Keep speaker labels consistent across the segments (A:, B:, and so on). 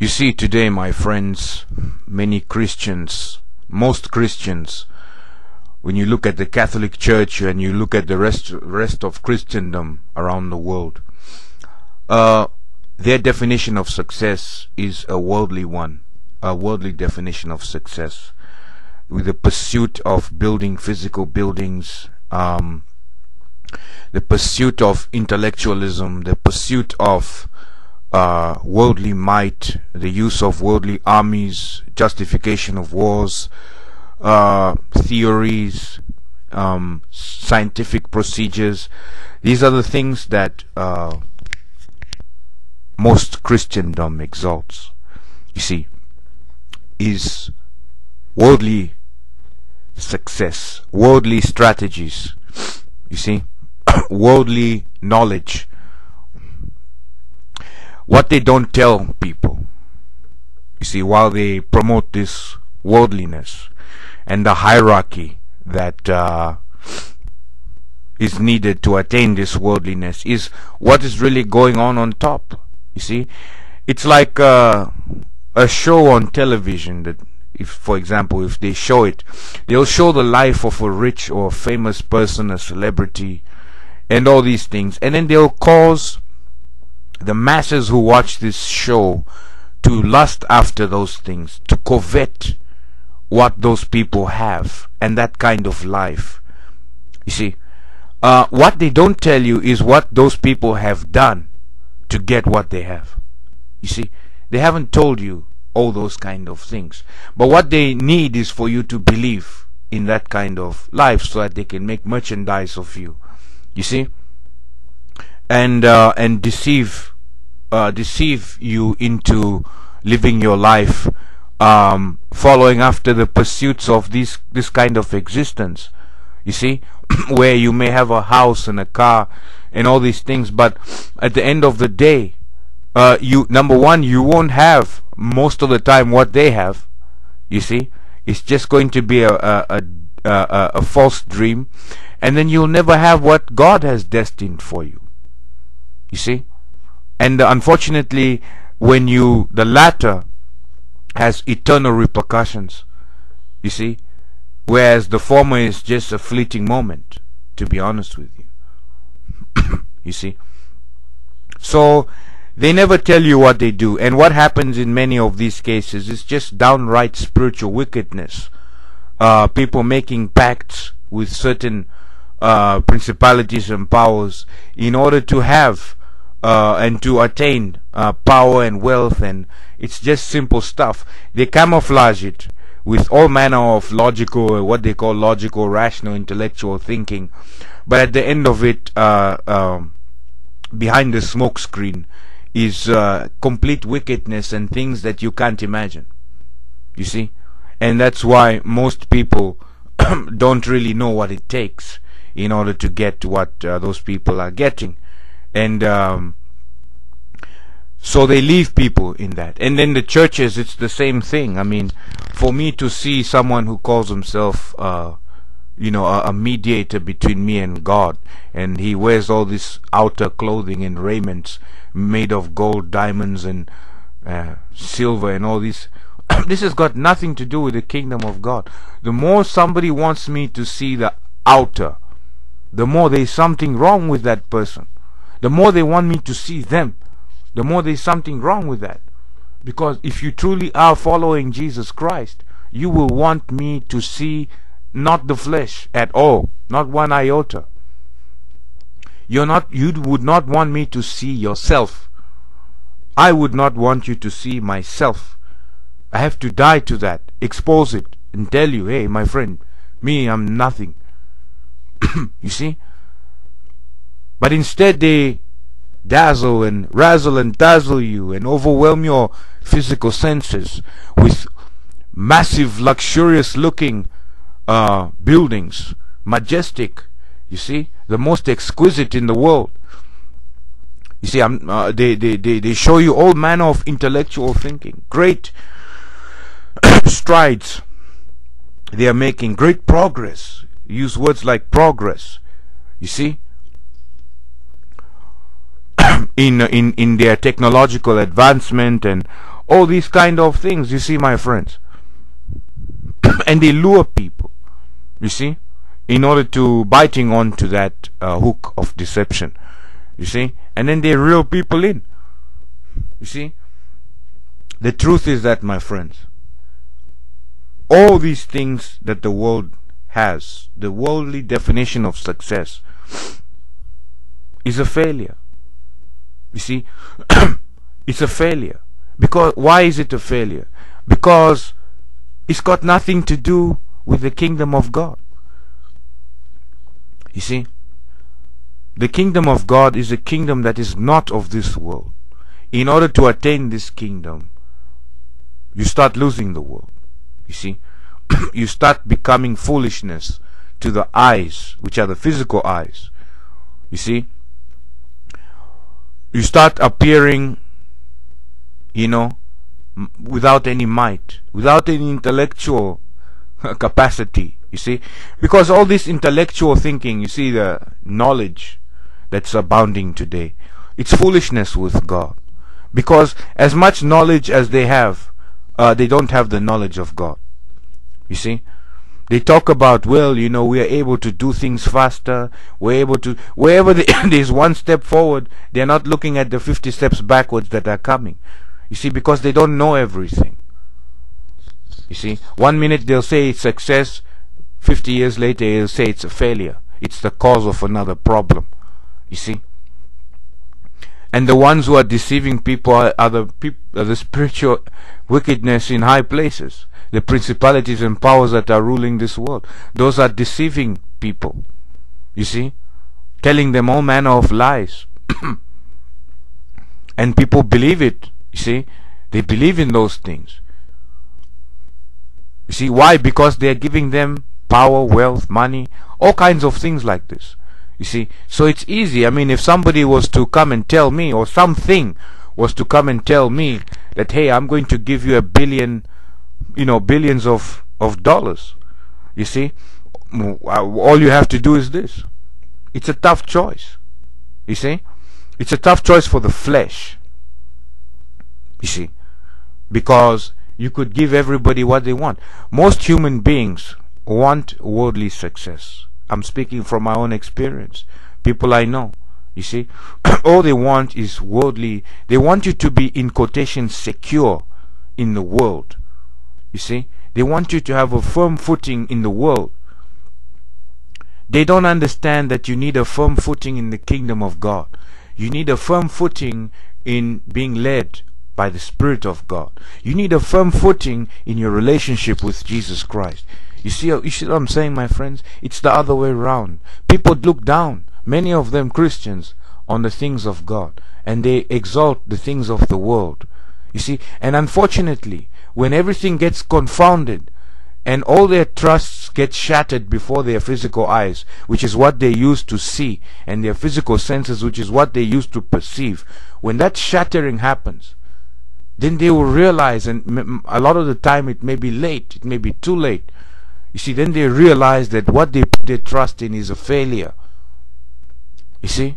A: You see, today, my friends, many Christians, most Christians, when you look at the Catholic Church and you look at the rest rest of Christendom around the world, uh, their definition of success is a worldly one, a worldly definition of success, with the pursuit of building physical buildings, um, the pursuit of intellectualism, the pursuit of uh, worldly might, the use of worldly armies, justification of wars, uh, theories, um, scientific procedures. These are the things that uh, most Christendom exalts. You see, is worldly success, worldly strategies. You see, worldly knowledge. What they don't tell people. You see, while they promote this worldliness, and the hierarchy that uh, is needed to attain this worldliness is what is really going on on top. You see, it's like uh, a show on television that, if, for example, if they show it, they'll show the life of a rich or famous person, a celebrity, and all these things, and then they'll cause the masses who watch this show to lust after those things, to covet what those people have and that kind of life. You see, uh, what they don't tell you is what those people have done to get what they have. You see, they haven't told you all those kind of things. But what they need is for you to believe in that kind of life so that they can make merchandise of you. You see? And uh, and deceive uh, deceive you into living your life um, following after the pursuits of this this kind of existence. You see, where you may have a house and a car and all these things, but at the end of the day, uh, you number one, you won't have most of the time what they have. You see, it's just going to be a a, a, a, a false dream, and then you'll never have what God has destined for you. You see, and uh, unfortunately, when you the latter has eternal repercussions. You see? Whereas the former is just a fleeting moment, to be honest with you. you see? So, they never tell you what they do. And what happens in many of these cases is just downright spiritual wickedness. Uh, people making pacts with certain uh, principalities and powers in order to have uh, and to attain uh, power and wealth and it's just simple stuff. They camouflage it with all manner of logical what they call logical rational intellectual thinking. But at the end of it uh, um, behind the smoke screen is uh, complete wickedness and things that you can't imagine. You see? And that's why most people don't really know what it takes in order to get what uh, those people are getting and um, so they leave people in that. And then the churches it's the same thing. I mean for me to see someone who calls himself uh, you know a, a, mediator between me and god and he wears all this outer clothing and raiments made of gold diamonds and uh, silver and all this this has got nothing to do with the kingdom of god. The more somebody wants me to see the outer the more there's something wrong with that person the more they want me to see them, the more there's something wrong with that. Because if you truly are following Jesus Christ, you will want me to see not the flesh at all, not one iota. You're not, you would not want me to see yourself. I would not want you to see myself. I have to die to that, expose it, and tell you, hey, my friend, me, I'm nothing. you see? But instead they dazzle and razzle and dazzle you and overwhelm your physical senses with massive, luxurious looking uh, buildings, majestic, you see, the most exquisite in the world. You see, uh, they, they, they, they show you all manner of intellectual thinking, great strides they are making, great progress. Use words like progress. You see, in in in their technological advancement and all these kind of things, you see, my friends. and they lure people, you see, in order to biting onto that uh, hook of deception, you see, and then they reel people in, you see. The truth is that, my friends, all these things that the world has, the worldly definition of success, is a failure. You see, it's a failure. Because why is it a failure? Because it's got nothing to do with the kingdom of God. You see, the kingdom of God is a kingdom that is not of this world. In order to attain this kingdom, you start losing the world. You see, you start becoming foolishness to the eyes, which are the physical eyes. You see, you start appearing, you know, without any might, without any intellectual capacity, you see. Because all this intellectual thinking, you see, the knowledge that's abounding today, it's foolishness with God. Because as much knowledge as they have, uh, they don't have the knowledge of God. You see? They talk about, well, you know, we are able to do things faster. We're able to, wherever there's one step forward, they're not looking at the 50 steps backwards that are coming. You see, because they don't know everything. You see, one minute they'll say it's success, 50 years later they'll say it's a failure. It's the cause of another problem. You see? And the ones who are deceiving people are, are the, peop- are the spiritual wickedness in high places the principalities and powers that are ruling this world. Those are deceiving people. You see? Telling them all manner of lies. and people believe it. You see? They believe in those things. You see? Why? Because they are giving them power, wealth, money, all kinds of things like this. You see? So it's easy. I mean, if somebody was to come and tell me, or something was to come and tell me that, hey, I'm going to give you a billion you know billions of of dollars you see? Mm, all you have to do is this. It's a tough choice. You see? It's a tough choice for the flesh. You see? Because you could give everybody what they want. Most human beings want worldly success i'm speaking from my own experience people i know you see all they want is worldly they want you to be in quotation secure in the world you see, they want you to have a firm footing in the world. They don't understand that you need a firm footing in the kingdom of God. You need a firm footing in being led by the Spirit of God. You need a firm footing in your relationship with Jesus Christ. You see, you see what I'm saying, my friends? It's the other way around. People look down, many of them Christians, on the things of God, and they exalt the things of the world. You see, and unfortunately, when everything gets confounded and all their trusts get shattered before their physical eyes, which is what they used to see, and their physical senses, which is what they used to perceive, when that shattering happens, then they will realize, and a lot of the time it may be late, it may be too late. You see, then they realize that what they put their trust in is a failure. You see?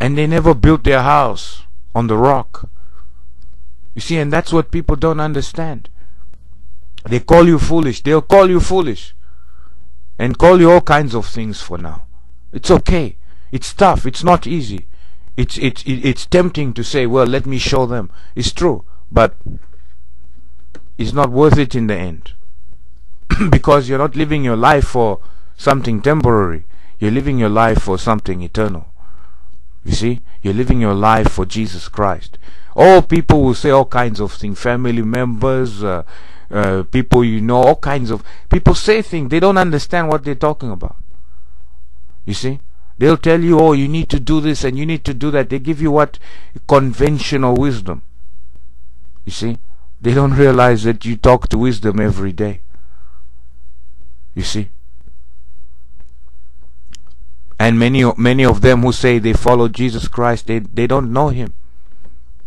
A: And they never built their house on the rock. You see, and that's what people don't understand. They call you foolish. They'll call you foolish. And call you all kinds of things for now. It's okay. It's tough. It's not easy. It's, it's, it's tempting to say, well, let me show them. It's true. But it's not worth it in the end. because you're not living your life for something temporary. You're living your life for something eternal. You see? You're living your life for Jesus Christ. All people will say all kinds of things. Family members, uh, uh, people you know, all kinds of people say things. They don't understand what they're talking about. You see? They'll tell you, oh, you need to do this and you need to do that. They give you what? Conventional wisdom. You see? They don't realize that you talk to wisdom every day. You see? And many, many of them who say they follow Jesus Christ, they, they don't know Him.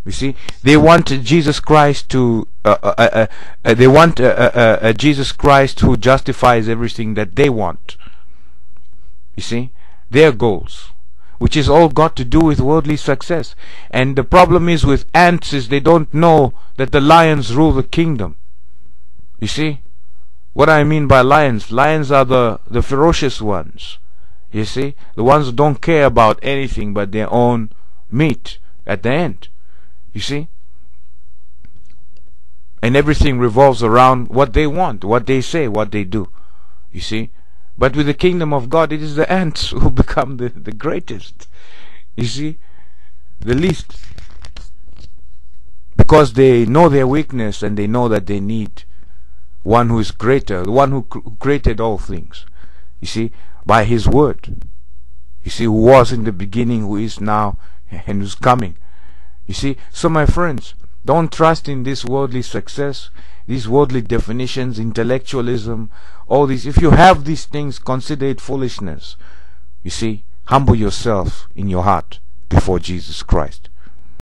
A: You see, they want Jesus Christ to, uh, uh, uh, uh they want uh, Jesus Christ who justifies everything that they want. You see, their goals. which is all got to do with worldly success. And the problem is with ants is they don't know that the lions rule the kingdom. You see? What I mean by lions, lions are the, the ferocious ones. You see? The ones who don't care about anything but their own meat at the end. You see? And everything revolves around what they want, what they say, what they do. You see? But with the kingdom of God, it is the ants who become the, the greatest. You see? The least. Because they know their weakness and they know that they need one who is greater, the one who, created all things. You see? By His word. You see, who was in the beginning, who is now, and who's coming. You see? So, my friends, don't trust in this worldly success these worldly definitions, intellectualism, all these. If you have these things, consider it foolishness. You see, humble yourself in your heart before Jesus Christ.